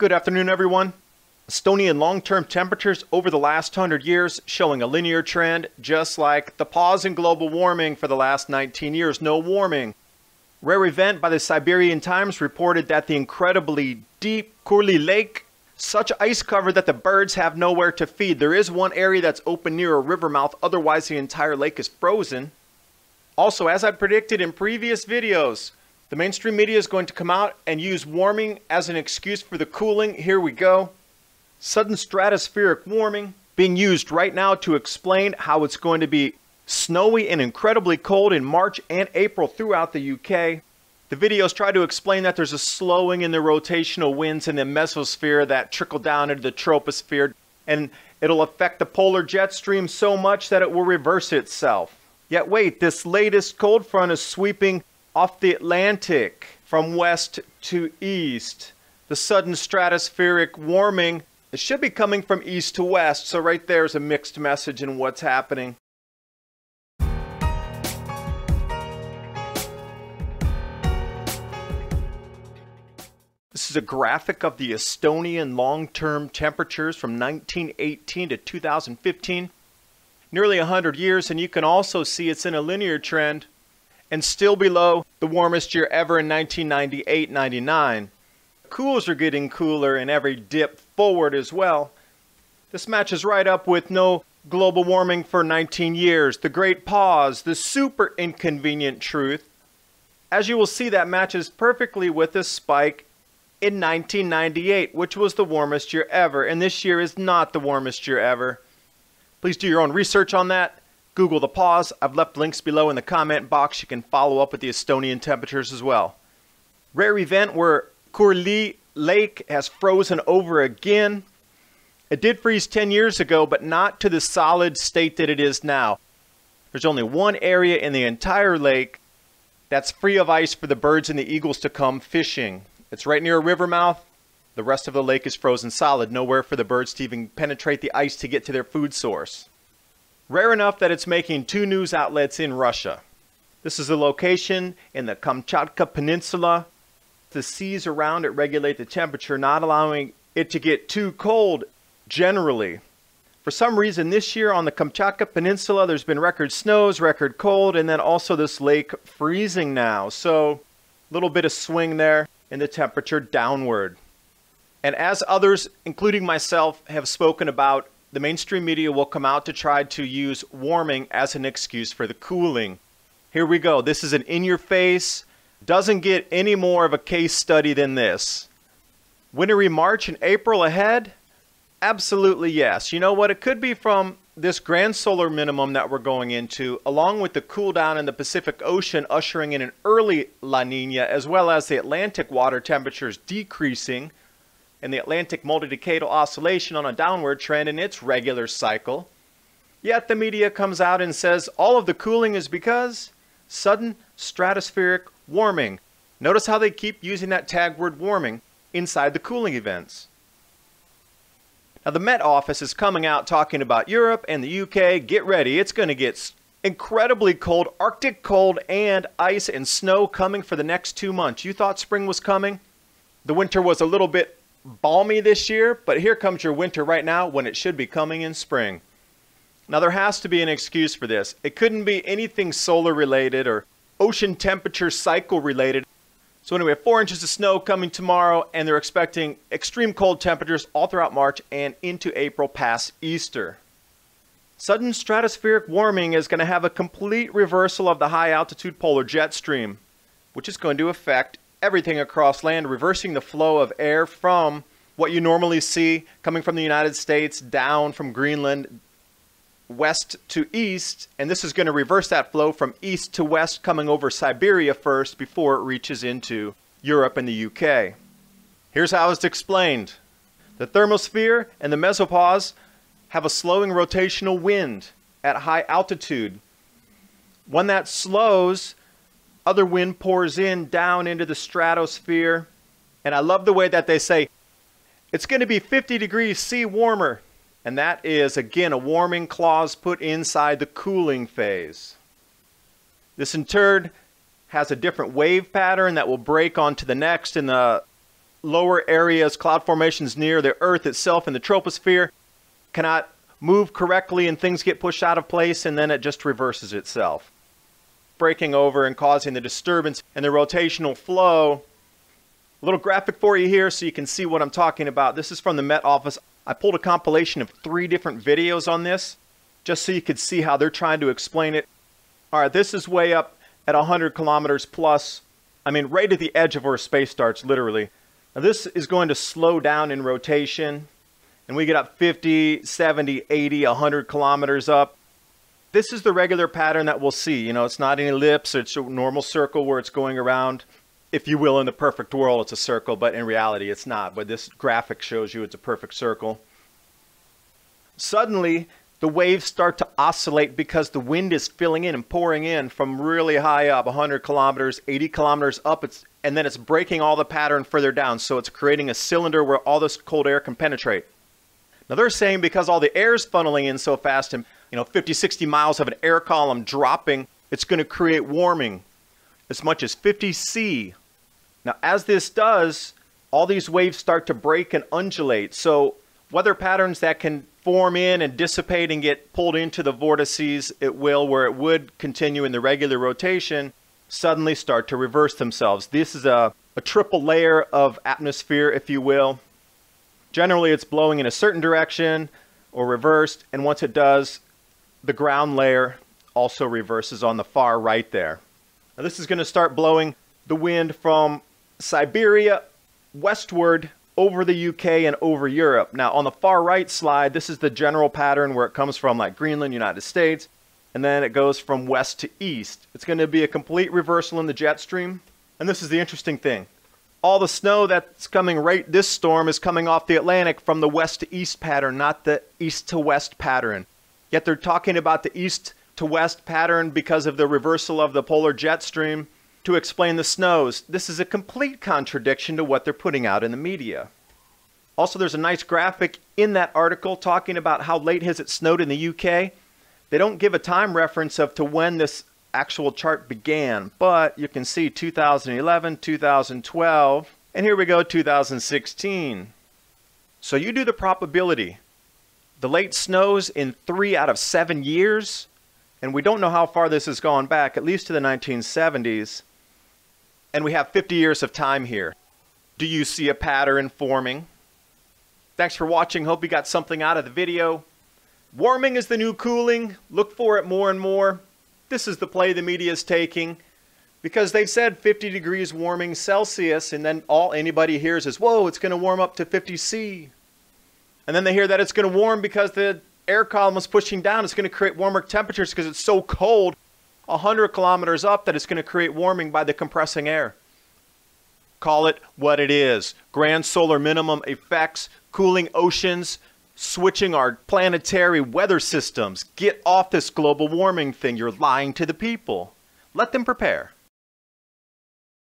Good afternoon, everyone. Estonian long term temperatures over the last 100 years showing a linear trend, just like the pause in global warming for the last 19 years. No warming. Rare event by the Siberian Times reported that the incredibly deep Kurile Lake, such ice cover that the birds have nowhere to feed. There is one area that's open near a river mouth, otherwise, the entire lake is frozen. Also, as I predicted in previous videos, the mainstream media is going to come out and use warming as an excuse for the cooling. Here we go. Sudden stratospheric warming being used right now to explain how it's going to be snowy and incredibly cold in March and April throughout the UK. The videos try to explain that there's a slowing in the rotational winds in the mesosphere that trickle down into the troposphere and it'll affect the polar jet stream so much that it will reverse itself. Yet wait, this latest cold front is sweeping off the Atlantic from west to east. The sudden stratospheric warming it should be coming from east to west, so right there is a mixed message in what's happening. This is a graphic of the Estonian long-term temperatures from 1918 to 2015. Nearly 100 years, and you can also see it's in a linear trend and still below the warmest year ever in 1998-99 cools are getting cooler and every dip forward as well. This matches right up with no global warming for 19 years, the great pause, the super inconvenient truth. As you will see, that matches perfectly with this spike in 1998, which was the warmest year ever, and this year is not the warmest year ever. Please do your own research on that. Google the pause. I've left links below in the comment box. You can follow up with the Estonian temperatures as well. Rare event where Kurile Lake has frozen over again. It did freeze 10 years ago, but not to the solid state that it is now. There's only one area in the entire lake that's free of ice for the birds and the eagles to come fishing. It's right near a river mouth. The rest of the lake is frozen solid, nowhere for the birds to even penetrate the ice to get to their food source. Rare enough that it's making two news outlets in Russia. This is a location in the Kamchatka Peninsula the seas around it regulate the temperature, not allowing it to get too cold generally. For some reason, this year on the Kamchatka Peninsula, there's been record snows, record cold, and then also this lake freezing now. So, a little bit of swing there in the temperature downward. And as others, including myself, have spoken about, the mainstream media will come out to try to use warming as an excuse for the cooling. Here we go. This is an in your face, doesn't get any more of a case study than this. Wintry March and April ahead? Absolutely yes. You know what? It could be from this grand solar minimum that we're going into, along with the cool down in the Pacific Ocean ushering in an early La Nina, as well as the Atlantic water temperatures decreasing, and the Atlantic multidecadal oscillation on a downward trend in its regular cycle. Yet the media comes out and says all of the cooling is because sudden stratospheric warming. Notice how they keep using that tag word warming inside the cooling events. Now, the Met Office is coming out talking about Europe and the UK. Get ready, it's going to get incredibly cold, Arctic cold, and ice and snow coming for the next two months. You thought spring was coming? The winter was a little bit balmy this year, but here comes your winter right now when it should be coming in spring. Now, there has to be an excuse for this. It couldn't be anything solar related or ocean temperature cycle related. So anyway, four inches of snow coming tomorrow, and they're expecting extreme cold temperatures all throughout March and into April past Easter. Sudden stratospheric warming is going to have a complete reversal of the high altitude polar jet stream, which is going to affect everything across land, reversing the flow of air from what you normally see coming from the United States down from Greenland west to east, and this is going to reverse that flow from east to west, coming over Siberia first before it reaches into Europe and the UK. Here's how it's explained. The thermosphere and the mesopause have a slowing rotational wind at high altitude. When that slows, other wind pours in down into the stratosphere. And I love the way that they say it's going to be 50 degrees C warmer and that is, again, a warming clause put inside the cooling phase. This in turn has a different wave pattern that will break onto the next in the lower areas, cloud formations near the Earth itself in the troposphere cannot move correctly and things get pushed out of place and then it just reverses itself, breaking over and causing the disturbance in the rotational flow. A little graphic for you here so you can see what I'm talking about. This is from the Met Office. I pulled a compilation of three different videos on this just so you could see how they're trying to explain it. All right, this is way up at 100 kilometers plus. I mean, right at the edge of where space starts, literally. Now, this is going to slow down in rotation and we get up 50, 70, 80, 100 kilometers up. This is the regular pattern that we'll see. You know, it's not an ellipse, it's a normal circle where it's going around. If you will, in the perfect world, it's a circle, but in reality, it's not. But this graphic shows you it's a perfect circle. Suddenly, the waves start to oscillate because the wind is filling in and pouring in from really high up 100 kilometers 80 kilometers up it's and then it's breaking all the pattern further down so it's creating a cylinder where all this cold air can penetrate now they're saying because all the air is funneling in so fast and you know 50, 60 miles of an air column dropping, it's going to create warming as much as 50 C. Now as this does, all these waves start to break and undulate. So weather patterns that can form in and dissipate and get pulled into the vortices, it will, where it would continue in the regular rotation, suddenly start to reverse themselves. This is a, a triple layer of atmosphere, if you will. Generally, it's blowing in a certain direction or reversed, and once it does, the ground layer also reverses on the far right there. Now, this is going to start blowing the wind from Siberia westward over the UK and over Europe. Now, on the far right slide, this is the general pattern where it comes from, like Greenland, United States, and then it goes from west to east. It's going to be a complete reversal in the jet stream, and this is the interesting thing all the snow that's coming right this storm is coming off the Atlantic from the west to east pattern, not the east to west pattern. Yet they're talking about the east to west pattern because of the reversal of the polar jet stream to explain the snows. This is a complete contradiction to what they're putting out in the media. Also, there's a nice graphic in that article talking about how late has it snowed in the UK. They don't give a time reference of to when this actual chart began, but you can see 2011, 2012, and here we go 2016. So you do the probability. The late snows in three out of seven years, and we don't know how far this has gone back, at least to the 1970s, and we have 50 years of time here. Do you see a pattern forming? Thanks for watching. Hope you got something out of the video. Warming is the new cooling. Look for it more and more this is the play the media is taking because they've said 50 degrees warming Celsius, and then all anybody hears is, whoa, it's going to warm up to 50 C. And then they hear that it's going to warm because the air column is pushing down. It's going to create warmer temperatures because it's so cold 100 kilometers up that it's going to create warming by the compressing air. Call it what it is grand solar minimum effects, cooling oceans, switching our planetary weather systems. Get off this global warming thing. You're lying to the people. Let them prepare.